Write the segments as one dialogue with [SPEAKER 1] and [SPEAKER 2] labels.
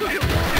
[SPEAKER 1] Eu...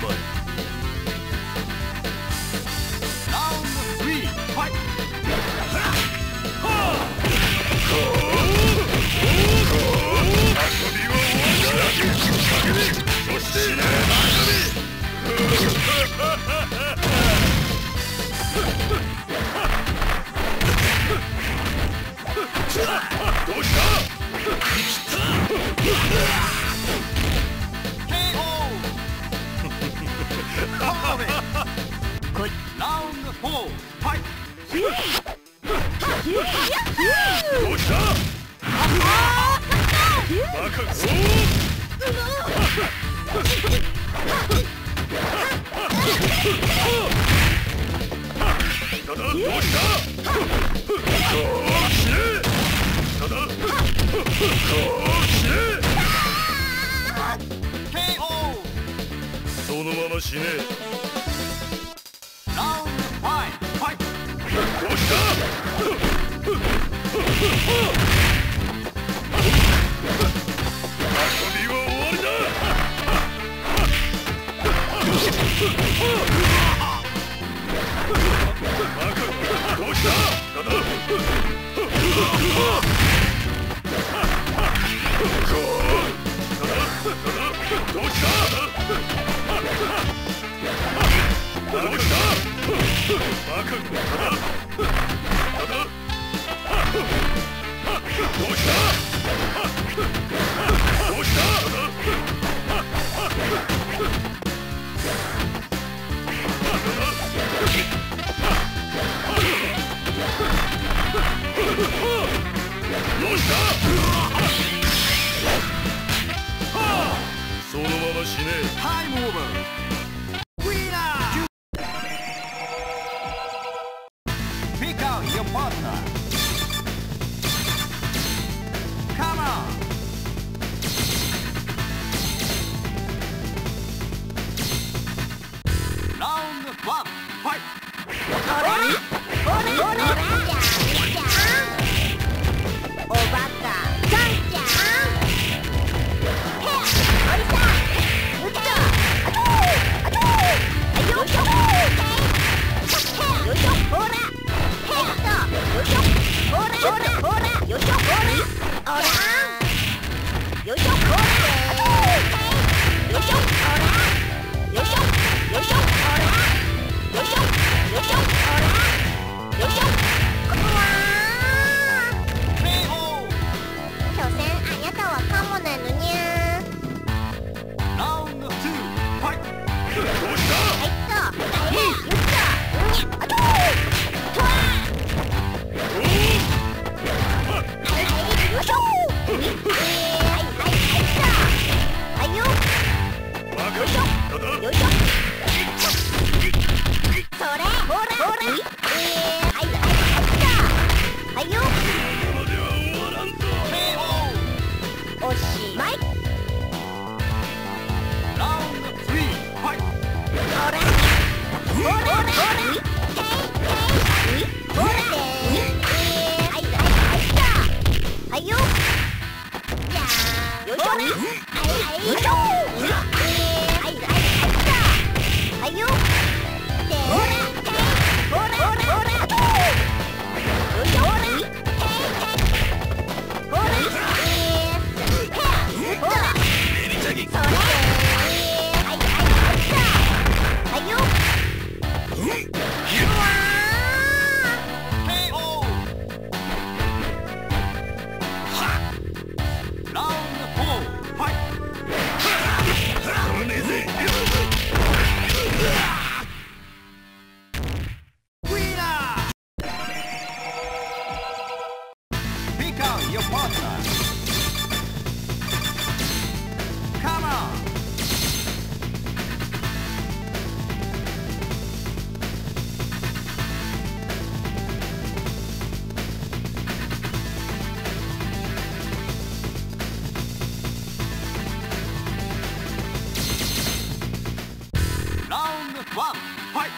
[SPEAKER 1] money.
[SPEAKER 2] そのまま死ねどうした
[SPEAKER 1] その
[SPEAKER 2] ま
[SPEAKER 1] ま死ね。タイムオーバー Ready? い、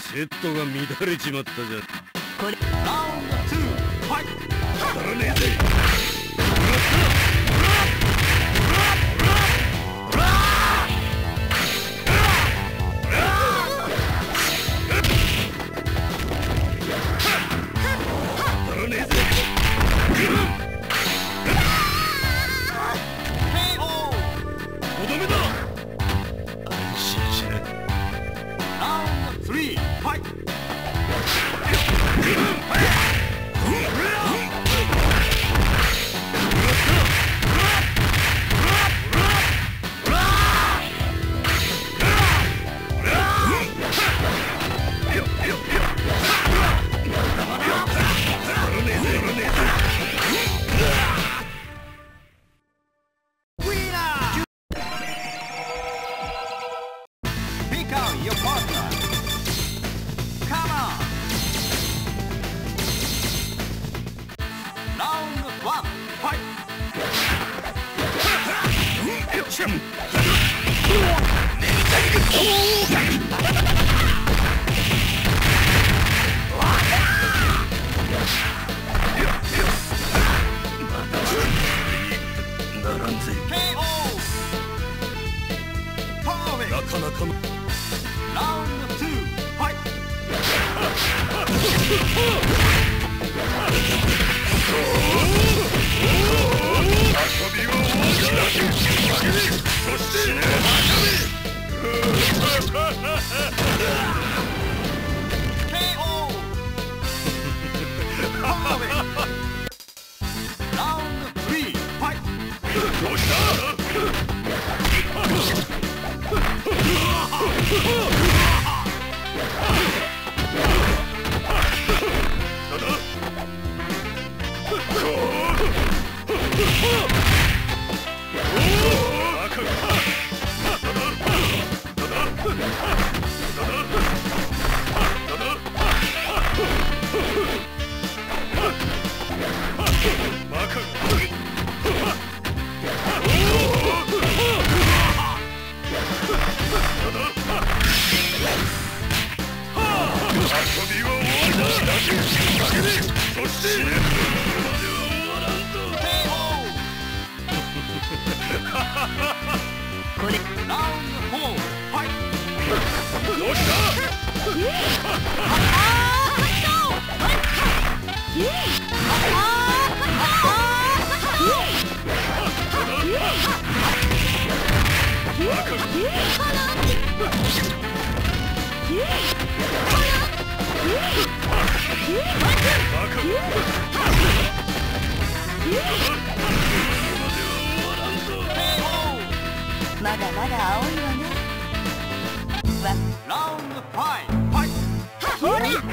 [SPEAKER 2] セットが乱れちまったじゃ。
[SPEAKER 3] こ
[SPEAKER 2] れ。ラウンド2当たらねえぜ。どうした
[SPEAKER 1] ほ